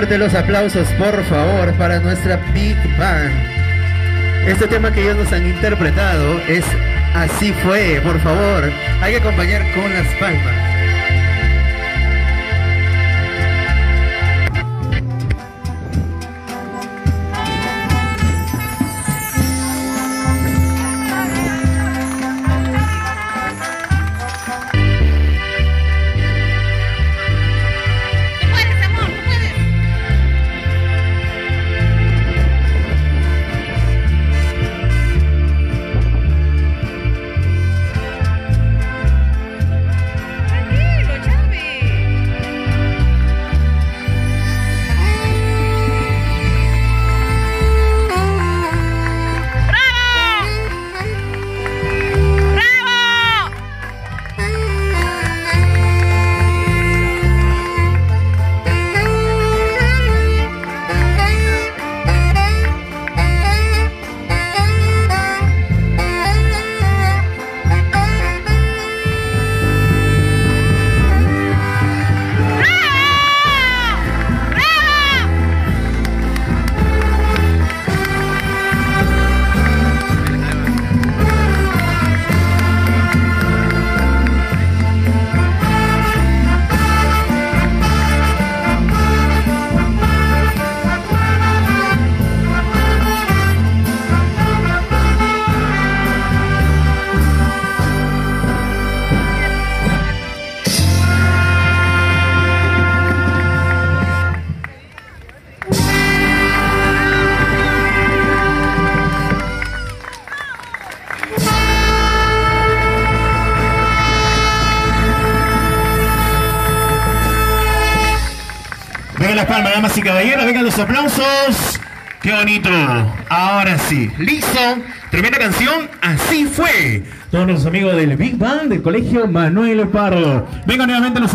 Fuerte los aplausos, por favor, para nuestra Big Band. Este tema que ellos nos han interpretado es Así fue, por favor. Hay que acompañar con las palmas. Vengan las palmas, damas y caballeros, vengan los aplausos. Qué bonito. Ahora sí, listo. Tremenda canción, así fue. Todos los amigos del Big Bang del Colegio Manuel Pardo. Vengan nuevamente los